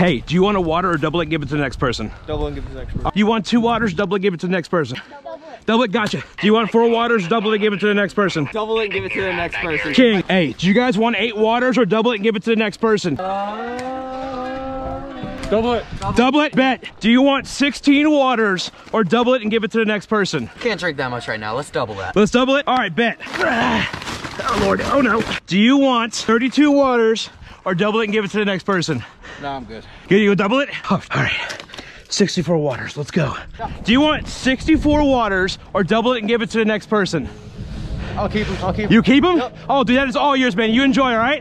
Hey, do you want a water or double it and give it to the next person? Double and give it to the next person. You want two waters, double it, give it to the next person. Double it, gotcha. Do you want four waters, double it, give it to the next person? Double it and give it to the next person. King, hey, do you guys want eight waters or double it and give it to the next person? Uh, double it. Double it, bet. Do you want 16 waters or double it and give it to the next person? Can't drink that much right now. Let's double that. Let's double it. All right, bet. Ah, oh Lord, oh no. Do you want 32 waters or double it and give it to the next person? No, I'm good. Can you go double it? Oh, all right. 64 waters, let's go. Do you want 64 waters or double it and give it to the next person? I'll keep them, I'll keep him. You keep them? Oh, dude, that is all yours, man. You enjoy, all right?